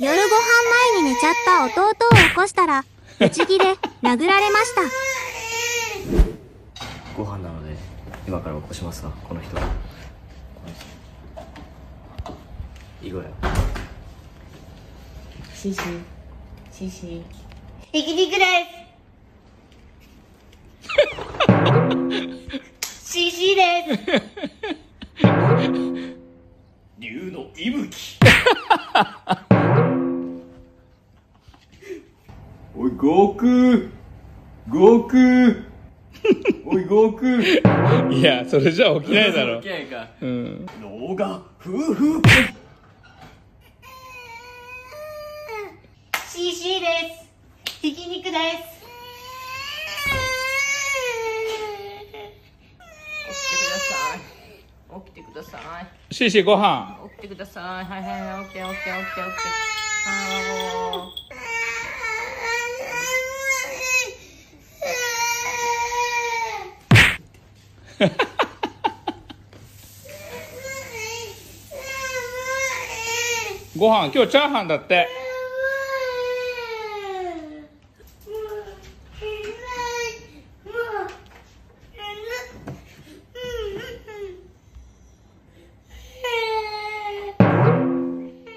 夜ご飯前に寝ちゃった弟を起こしたら、ブチギレ、殴られました。ご飯なので今から起こしますがこの人。囲碁やシシシシひき肉ですシシです。竜の息吹悟空。悟空。おい悟空。いやそれじゃ起きないだろ。起きないかうん。脳が夫婦シシですひき肉です起きてください起きてくださいシーシーご飯起きてくださいはいはいはい起きて起きて起きて起きてあご飯今日チャーハンだって。